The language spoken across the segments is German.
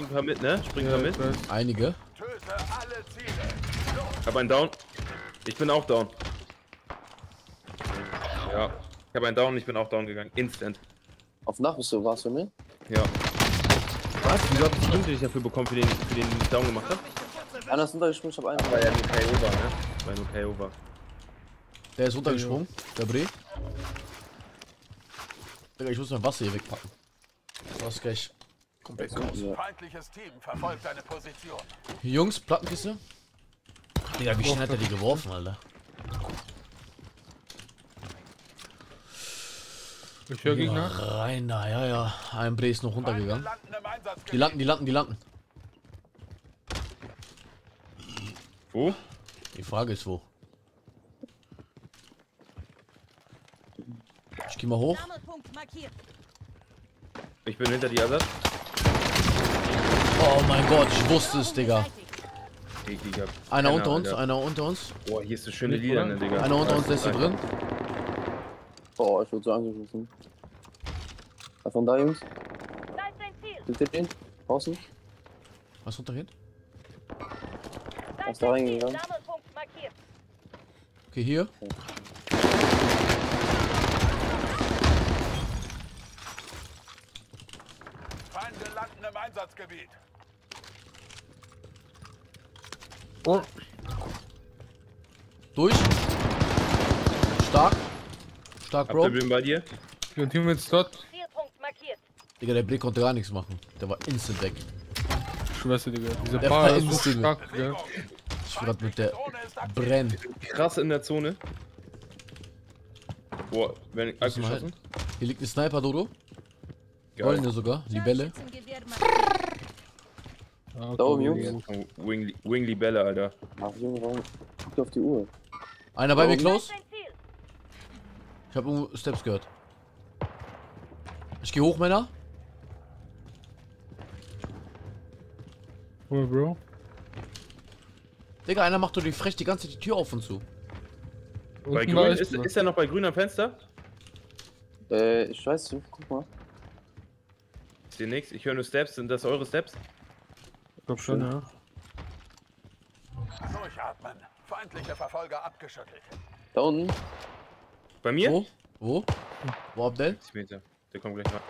spring ein paar mit, ne? Spring ein paar mit. Einige. Töte alle Ziele. Hab einen Down. Ich bin auch down. Ja. Ich hab einen Down, ich bin auch down gegangen. Instant. Auf Nacht bist du, warst du, ne? Ja. Was? Wieso hab ich die Punkte, die ich dafür bekommen, für den, für den ich down gemacht hab? Einer ist runtergesprungen, ich hab einen. Weil er nur KO war, ne? Weil nur KO war. Der ist runtergesprungen. Der Bre. Digga, ich muss mein Wasser hier wegpacken. Das ist gleich komplett groß. Feindliches Team verfolgt deine Position. Jungs, Plattenkiste. Digga, wie schnell hat er die geworfen, Alter? Ich höre Gegner. Rein da, ja, ja. Ein Bre ist noch runtergegangen. Die landen, die landen, die landen. Wo? Die Frage ist wo. Ich geh mal hoch. Ich bin hinter dir, Asad. Oh mein Gott, ich wusste es, Digga. Ekliger Einer unter uns, Alter. einer unter uns. Boah, hier ist eine schöne Lieder, ne, Digga. Einer unter uns, der ist hier drin. Boah, ich wurde so angerufen. Da von da, Jungs. Da ist ein Ziel. Seht ihr den? Draußen? Was ist ist da reingegangen? Sammelpunkt markiert. Okay, Feinde landen im Einsatzgebiet. Oh, Durch. Stark. Stark, Habt Bro. ihr bin bei dir? hier ein Team dort. Zielpunkt markiert. Digga, der Blick konnte gar nichts machen. Der war instant weg. Dir, Digga. Dieser Der Paar war ist so instant. stark, Digga. Ich grad mit der. Brenn. Krass in der Zone. Boah, wenn ich abgeschossen. Hier liegt ein Sniper, Dodo. Geil. Goldene sogar. Libelle. Scharfschützengewehr markiert. Ah, Da oben, Jungs. Wing, Wing Libelle, Alter. Ach, Junge, warum? Guckt auf die Uhr. Einer bei mir, Ziel. Ich habe irgendwo Steps gehört. Ich gehe hoch, Männer. Cool, Bro. Digga, einer macht doch die frech die ganze Zeit die Tür auf und zu. Bei grün, ist, ist er noch bei grün am Fenster? Äh, ich weiß nicht, guck mal. Ich sehe nichts. Ich höre nur Steps. Sind das eure Steps? Ich glaub schon, ja. Durchatmen. Feindliche Verfolger abgeschüttelt. Da unten. Bei mir? Wo? Wo? Wo, Abdel? 60 Meter. Der kommt gleich mal.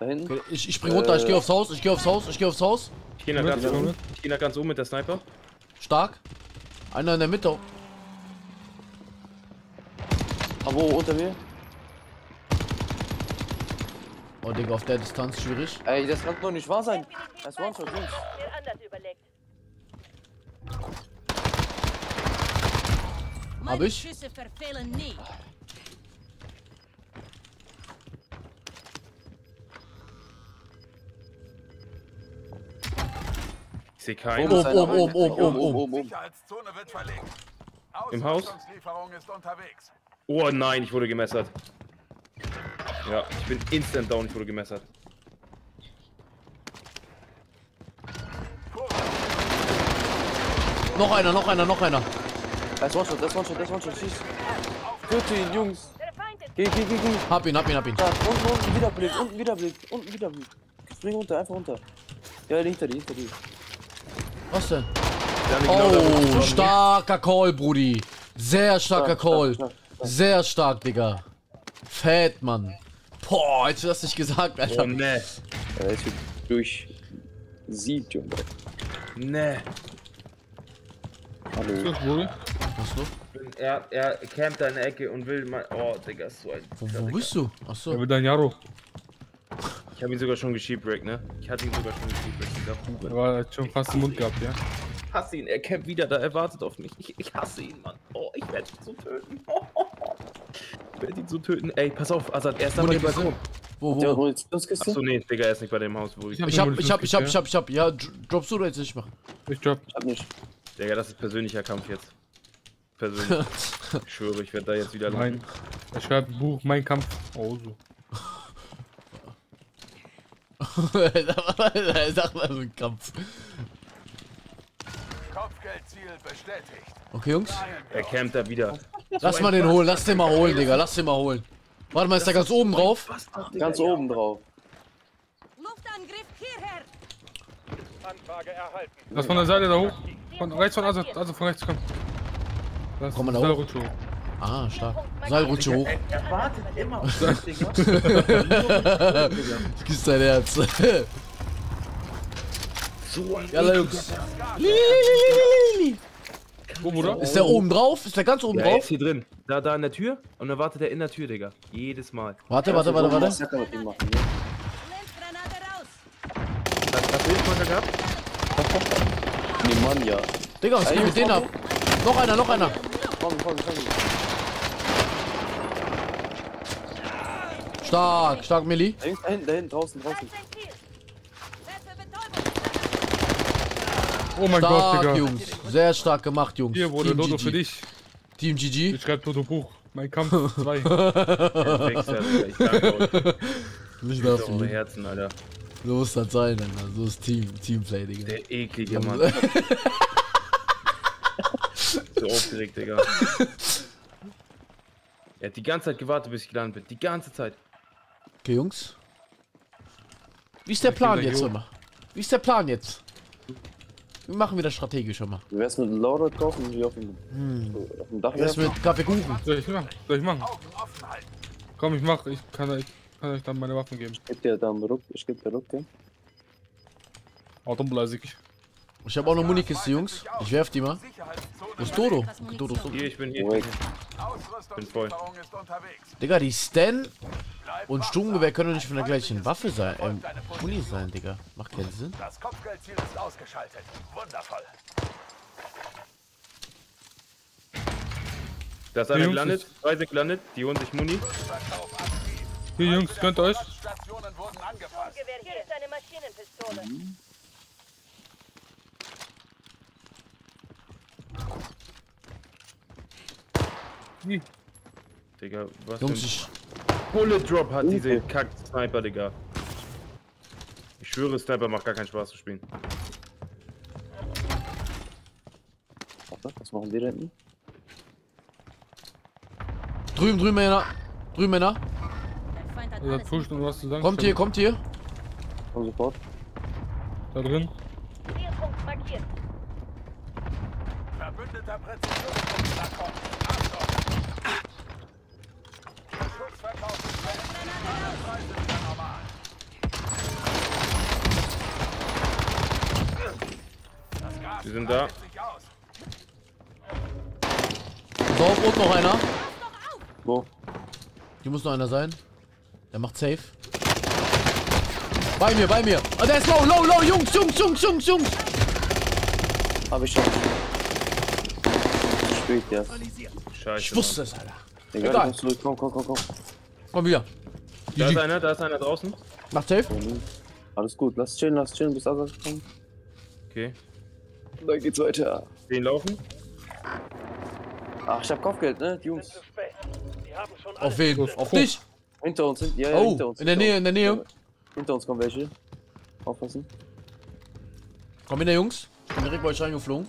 Da hinten. Okay, ich, ich spring runter, ich gehe aufs Haus, ich gehe aufs Haus, ich gehe aufs Haus. Ich gehe nach, ganz oben. mit. Ich gehe nach ganz oben mit der Sniper. Stark. Einer in der Mitte. Ah, wo? Unter mir? Oh, Digga, auf der Distanz schwierig. Ey, das kann doch nicht wahr sein. Das. Der anders überlegt. Hab ich? Ich sehe keinen. Oben, einer. oben, oben, oben, oben, oben. Sicherheitszone wird verlegt. Im Haus? Ist unterwegs. Oh nein, ich wurde gemessert. Ja, ich bin instant down, ich wurde gemessert. Noch einer, noch einer, noch einer. Das ist One-Shot, das ist One-Shot, das ist One-Shot. Schieß. Töte ihn, Jungs. Geh, geh, geh, geh. Hab ihn, hab ihn, hab ihn. Da, unten, unten, wieder Blick, unten, wieder Blick, unten, wieder Blick. Spring runter, einfach runter. Ja, hinter dir, hinter dir. Was denn? Ja, genau Oh, war. starker Call, Brudi. Sehr starker Stark, Call. stark, stark. Sehr stark, Digga. Fett, Mann. Boah, hättest du das nicht gesagt, Alter. Oh ne. Ja, ist hier durch sieht, Junge. Ne. Hallo. Ist das wohl? Was du? Er, er campt da in der Ecke und will mal. Oh, Digga, ist so ein. Wo, wo bist du? Achso. mit deinem Jaro. Ich habe ihn sogar schon gesheepwrackt, ne? Ich hatte ihn sogar schon gesheepwrackt, dieser Er war hat schon fast im Mund gehabt, ja. Ich hasse ihn, er campt wieder da, er wartet auf mich. Ich, ich hasse ihn, Mann. Oh, ich werde ihn so töten. Ich werde ihn so töten. Ey, pass auf, Asad, er ist da bei dem Balkon. Wo, Der wo? Achso, nee, Digga, er ist nicht bei dem Haus, wo ich. Ich hab- Ich hab, ich hab, ich hab, ich hab, ich hab. Ja, dr- droppst du oder jetzt nicht machen? Ich drop. Ich hab nicht. Digga, das ist persönlicher Kampf jetzt. Persönlich. ich schwöre, ich werde da jetzt wieder Mein. landen. Er schreibt Buch, mein Kampf. Oh, so. Sag mal so ein Kampf. Kopfgeldziel bestätigt. Okay, Jungs. Er campt da wieder. Lass mal den holen, lass den mal holen, Digga. Lass den mal holen. Warte mal, ist der ganz oben drauf? Ganz oben drauf. Luftangriff hierher. Lass von der Seite da hoch. Von rechts von Azad. Also von rechts, komm. Das Komm mal da hoch. Ah, stark. Seilrutsche hoch. Er wartet immer auf mich, Digga. Ich küsse dein Herz. So ein Jalla, Jungs. Wo, Bruder? Ist der oben drauf? Ist der ganz oben Ja, er ist drauf? hier drin. Da, da in der Tür. Und dann wartet er in der Tür, Digga. Jedes Mal. Warte, warte, warte, warte. Ne? Hast hast du Hilfsmarker gehabt? Nee, Mann, ja. Digga, was geht mit denen ab? Noch einer, noch einer. Komm, komm, komm. Stark, stark, Milli. Da hinten, da hinten, draußen, draußen. Oh mein Gott, Stark, Digga. Jungs. Sehr stark gemacht, Jungs. Hier wurde Team GG. für dich. Team GG. Ich schreibe Dodo Buch. Mein Kampf 2. Ja, Wichser, Digga. Ich danke euch. Nicht Für dafür. eure Herzen, Alter. So muss das sein, Alter. So ist Team, Teamplay, Digga. Der eklige Mann. So aufgeregt, Digga. Er hat die ganze Zeit gewartet, bis ich gelandet bin. Die ganze Zeit. Okay, Jungs. Wie ist der Plan jetzt immer? Wie ist der Plan jetzt? Wir machen wieder strategisch immer. Wie wär's mit Laura kaufen und hier auf dem, auf dem Dach Hm. Werfen? mit Kaffeekuchen? Soll ich machen? Soll ich machen? Komm, ich mach. Ich kann euch, kann euch dann meine Waffen geben. Ich geb dir dann Ruck, ich geb dir Ruck, gell? Autoblasig. Ich habe auch eine Munikiste, Jungs. Ich werf die mal. Wo ist Dodo? Dodo ist Hier, ich bin hier. Ausrüstungslieferung ist unterwegs. Digga, die Stan und. Sturmgewehr können doch nicht von der gleichen Waffe sein. Ähm, Muni sein, Digga. Macht keinen Sinn. Das Kopfgeldziel ist ausgeschaltet. Wundervoll. Da ist einer Jungs, gelandet. Zwei sind gelandet. Die holen sich Muni. Hier, Jungs, könnt ihr euch. Stationen wurden angepasst. Gewehr hier ist eine Maschinenpistole. Hier. Digga, was Jungs, ich. Bullet Drop hat diese Kack-Sniper, Digga. Ich schwöre, Sniper macht gar keinen Spaß zu spielen. Warte, was machen die da hinten? Drüben, drüben, Männer. Drüben, Männer. Der Feind hat alles pusht und was zu sagen. Kommt hier, kommt hier. Komm sofort. Da drin. Zielpunkt markiert. Verbündeter Präzisionspunkt. Da kommt. Die sind da. breitet sich aus. So, und noch einer. Wo? Hier muss noch einer sein. Der macht safe. Bei mir, bei mir. Ah, der ist low, low, low. Jungs, Jungs, Jungs, Jungs, Jungs. Hab ich schon. Spät, ja. Scheiße. Ich wusste es, Alter. Egal, Egal. Komm, komm, komm, komm. Komm wieder. Da ist einer, da ist einer draußen. Macht safe. Alles gut, lass chillen, lass chillen, bis Azad kommt. Okay. Dann geht's weiter. Den laufen. Ach, ich hab Kopfgeld, ne? Die Jungs. Auf wen? Los, Auf guck. dich. Hinter uns, hin- ja, ja, Oh, hinter uns. in der Nähe, in der Nähe. Hinter uns kommen welche. Aufpassen. Komm hin, Jungs. Ich bin direkt bei euch reingeflogen.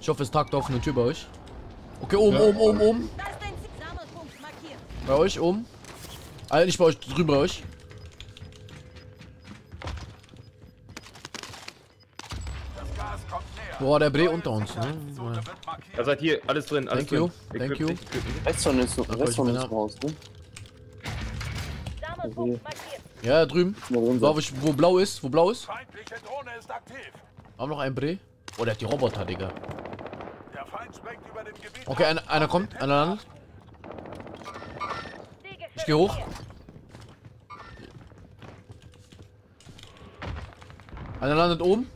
Ich hoffe, es tagt offene Tür bei euch. Okay, oben, oben, oben, oben. Markiert. Bei euch, oben. Alter, nicht bei euch, drüben bei euch. Das Gas kommt näher. Boah, der Bre unter uns, ne? Da seid hier, alles drin, alles Thank you, drin. thank you. ich von bin uns ab. im Haus, ne? Markiert. Ja, drüben. Da, sein. wo, ich, wo blau ist, wo blau ist. Feindliche Drohne ist aktiv. Haben wir noch einen Bre. Oh, der hat die Roboter, Digga. Der Feind sprengt über dem Gebiet. Okay, einer, einer kommt, einer landet. Ich geh hoch. Einer landet oben.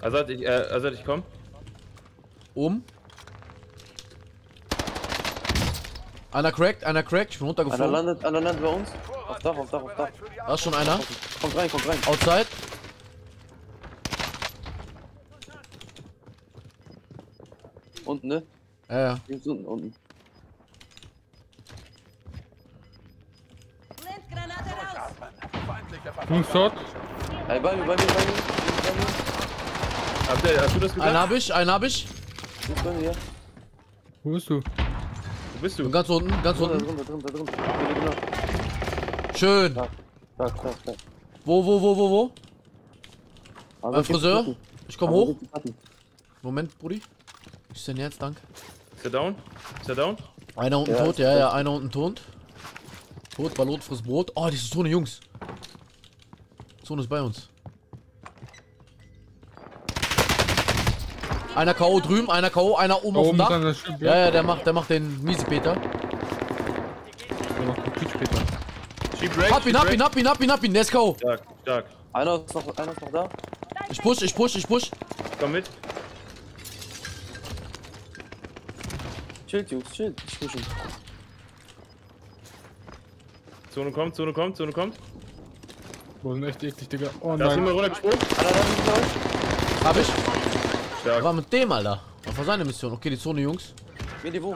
Azad, ich, äh, Azad, ich komm. Oben. Einer crackt, einer crackt. Ich bin Einer runtergeflogen. landet, einer landet bei uns. Auf Dach, auf Dach, auf Dach. Da ist schon einer. Kommt rein, kommt rein. Outside. Unten, ne? Ja, ja. Links unten, unten. Verfolger. dort. Ey, bei mir, bei mir, bei mir. Habt ihr, hast du das Einen gesagt? hab ich, einen hab ich. Wo bist du? Wo bist Bin du? ganz unten, ganz Drunter, unten. drunter, drunter, drunter. Ja, genau. Schön. Stark, stark, stark. Wo, wo, wo, wo, wo? Aber Äh, Friseur? Ich komm hoch. Platten. Moment, Brudi. Ich denn jetzt, dank. Ist er down? Ist er down? Einer unten Ja, tot, ist ja, tot. ja, einer unten tot. Tot, Ballot frisst Brot. Oh, diese Zone, Jungs. Zone ist bei uns. Einer K.O. drüben, einer K.O., einer oben Da auf dem oben Dach. stimmt. Ja, ja, der macht, der macht den Miesepeter. Der macht den. Sheep break. Hab ihn, hab ihn, hab ihn, hab ihn, hab ihn, der ist K.O. Stark, stark. Einer ist noch, einer ist noch da. Ich push, ich push, ich push. Komm mit. Chillt, Jungs, chillt. Ich push ihn. Zone kommt, Zone kommt, Zone kommt. Boah, sind echt eklig, Digga. Oh Da nein. runtergesprungen. Da hinter euch. Hab ich. Stark. War mit dem, Alter? Was war seine Mission? Okay, die Zone, Jungs. Mir die wo?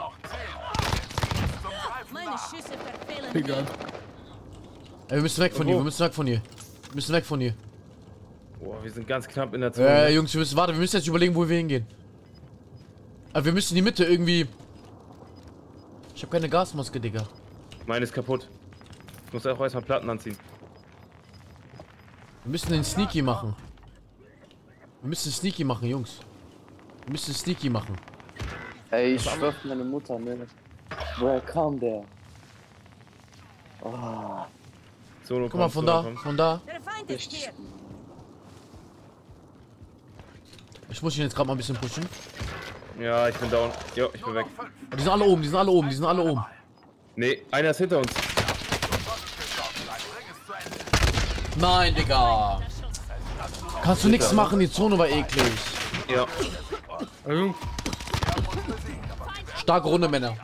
Meine Schüsse verfehlen. Egal. Ey, wir müssen weg von Wo? hier, wir müssen weg von hier. Wir müssen weg von hier. Boah, wir sind ganz knapp in der Zone. Äh, Jungs, wir müssen, warte, wir müssen jetzt überlegen, wo wir hingehen. Aber wir müssen in die Mitte irgendwie. Ich habe keine Gasmaske, Digga. Meine ist kaputt. Ich muss auch erstmal Platten anziehen. Wir müssen den Sneaky machen. Wir müssen Sneaky machen, Jungs. Wir müssen Sneaky machen. Ey, ich schwör auf meine Mutter, ne? Woher kam der? Oh, Zone Guck mal, von da, kommt. von da. Hier. Ich muss ihn jetzt gerade mal ein bisschen pushen. Ja, ich bin down. Jo, ich bin weg. Die sind alle oben, die sind alle oben, die sind alle oben. Nee, einer ist hinter uns. Nein, Digga. Kannst du nichts machen, die Zone war eklig. Ja. Starke Runde, Männer.